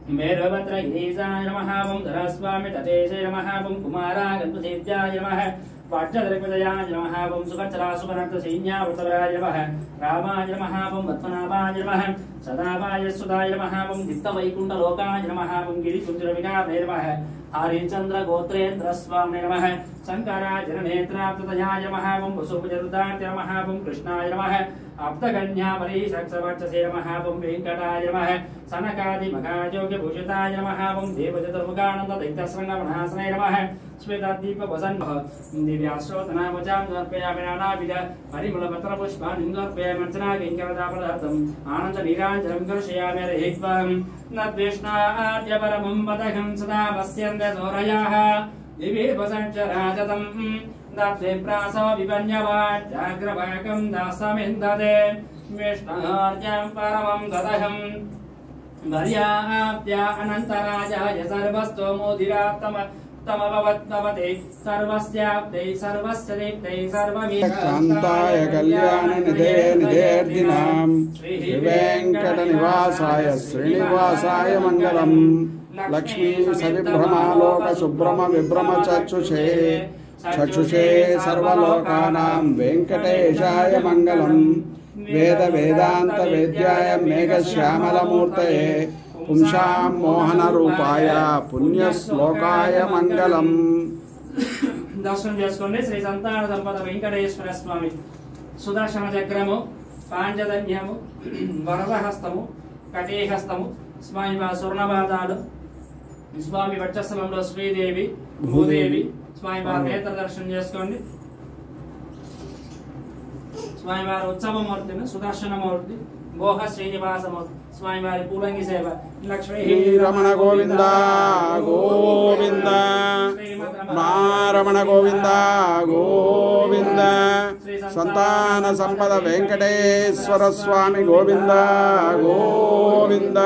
నమః ఓం వృషభద్గోచరాయ నమః విష్ణావే నమః ఓం సంగనగిరీశాయ నమః ఓం వృషాద్రేవతయే నమః మేరవత్ర గిరీశాయ నమః ఓం ధరస్వామి తటేశే నమః ఓం కుమారా గణపతిత్యాయ నమః వాజ్యద్రవిజయాయ నమః ఓం సుభద్రా సుభనర్త సైన్యావృతరాయ నమః రామాయ నమః ఓం పద్మనాభాయ నమః సదావాయ సుదాయ నమః ఓం దిత్త వైకుంఠ లోకాయ నమః ఓం గిరికుంజర వినాథే నమః హరిచంద్ర గోత్రేంద్ర స్వామి నమః శంకరాయ నేత్రాప్తయాయ నమః ఓం వసుపజరుదాయ నమః ఓం కృష్ణాయ నమః अप्तकन्यापरीषक्षवर्चसे नमः पुं वेङ्कटाय नमः सनकादिमघायोग्यभूषिताय नमः पुं देवचतुर्मुखानन्ददैत्यश्रवणासने नमः श्वेतादीपवसन्भः दिव्याश्रोतनामजां समर्पयामि नानाविध परिमलपत्रपुष्पाणि कर्षयामि रहित्वं न पदघं सदा पश्यन्ते सौरयाः दिवीपसञ्चराजतम् दत्ते प्रासो विपन्यवान्। जाग्रवाकम् दासमिन्दते। विष्णोर्यम् परमम् ददहम्। भर्याप्त्या దాసమిందదే విష్ణార్జం పరమం దదహం మర్యాప్య అనంతరాజాయ సర్వస్తోమోదిరాత్తమ తమభవద్భవతే సర్వస్యాప్తై సర్వస్య దీప్తై కాంతాయ కళ్యాణ నిధే పుంసాం మోహన రూపాయ పుణ్య శ్లోకాయ మంగళం. దర్శనం చేసుకోండి శ్రీ సంతాన సంపద వెంకటేశ్వర స్వామి. సుదర్శన చక్రము పాంచదన్యము వరదహస్తము కటీహస్తము స్వామి వారి స్వర్ణపాదాలు స్వామి వక్షస్థలంలో శ్రీదేవి భూదేవి స్వామి నేత్ర దర్శనం చేసుకోండి. స్వామివారి ఉత్సవమూర్తిని సుదర్శనమూర్తి మోహ శ్రీనివాసమూర్తి. స్వామివారి పూలంగి సేవ లక్ష్మీ రమణ గోవింద గోవింద. రమణ గోవింద గోవింద. సంతాన సంపద వెంకటేశ్వర స్వామి గోవింద గోవింద.